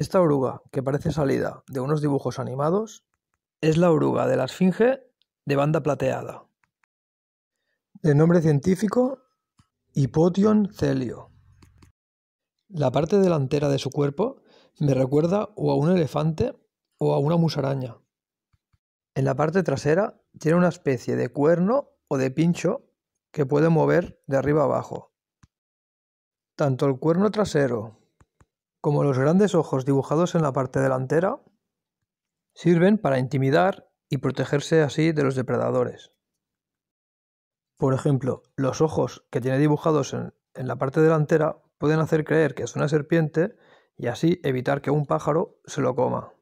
Esta oruga, que parece salida de unos dibujos animados, es la oruga de la esfinge de banda plateada. De nombre científico, Hipotion celio. La parte delantera de su cuerpo me recuerda o a un elefante o a una musaraña. En la parte trasera tiene una especie de cuerno o de pincho que puede mover de arriba abajo. Tanto el cuerno trasero como los grandes ojos dibujados en la parte delantera sirven para intimidar y protegerse así de los depredadores. Por ejemplo, los ojos que tiene dibujados en, la parte delantera pueden hacer creer que es una serpiente y así evitar que un pájaro se lo coma.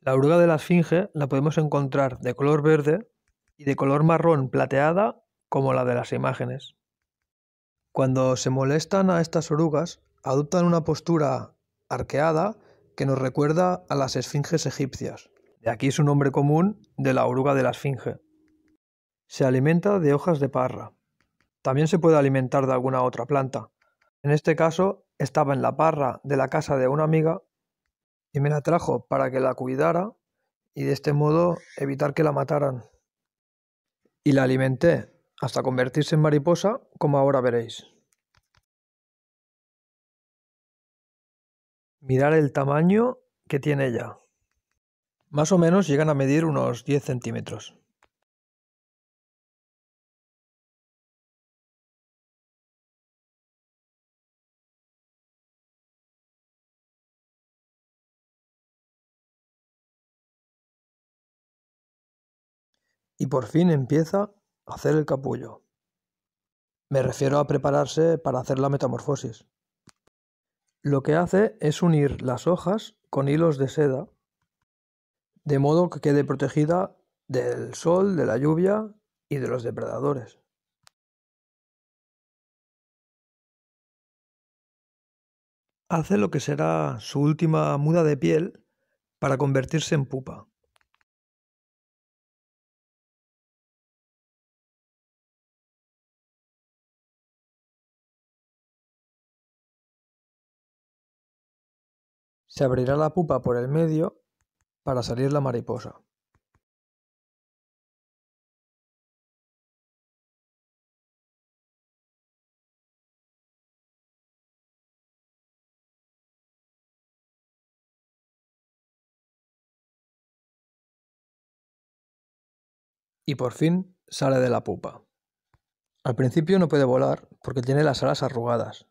La oruga de la esfinge la podemos encontrar de color verde y de color marrón plateada como la de las imágenes. Cuando se molestan a estas orugas, adoptan una postura arqueada que nos recuerda a las esfinges egipcias. De aquí su nombre común de la oruga de la esfinge. Se alimenta de hojas de parra. También se puede alimentar de alguna otra planta. En este caso, estaba en la parra de la casa de una amiga y me la trajo para que la cuidara y de este modo evitar que la mataran. Y la alimenté hasta convertirse en mariposa, como ahora veréis. Mirar el tamaño que tiene ella. Más o menos llegan a medir unos 10 centímetros. Y por fin empieza a hacer el capullo. Me refiero a prepararse para hacer la metamorfosis. Lo que hace es unir las hojas con hilos de seda, de modo que quede protegida del sol, de la lluvia y de los depredadores. Hace lo que será su última muda de piel para convertirse en pupa. Se abrirá la pupa por el medio para salir la mariposa. Y por fin sale de la pupa. Al principio no puede volar porque tiene las alas arrugadas,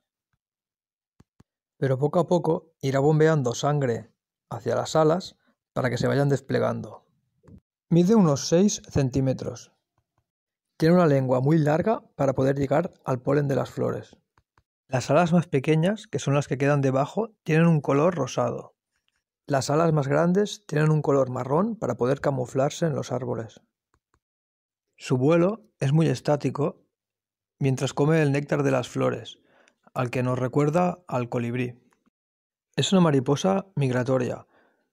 pero poco a poco irá bombeando sangre hacia las alas para que se vayan desplegando. Mide unos 6 centímetros. Tiene una lengua muy larga para poder llegar al polen de las flores. Las alas más pequeñas, que son las que quedan debajo, tienen un color rosado. Las alas más grandes tienen un color marrón para poder camuflarse en los árboles. Su vuelo es muy estático mientras come el néctar de las flores, al que nos recuerda al colibrí. Es una mariposa migratoria,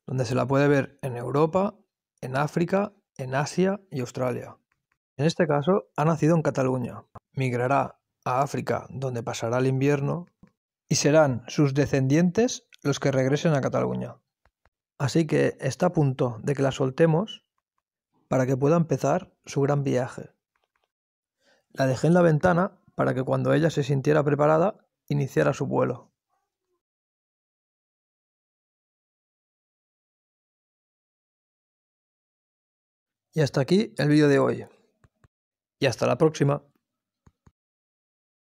donde se la puede ver en Europa, en África, en Asia y Australia. En este caso, ha nacido en Cataluña. Migrará a África, donde pasará el invierno, y serán sus descendientes los que regresen a Cataluña. Así que está a punto de que la soltemos para que pueda empezar su gran viaje. La dejé en la ventana para que cuando ella se sintiera preparada iniciara su vuelo. Y hasta aquí el vídeo de hoy. Y hasta la próxima.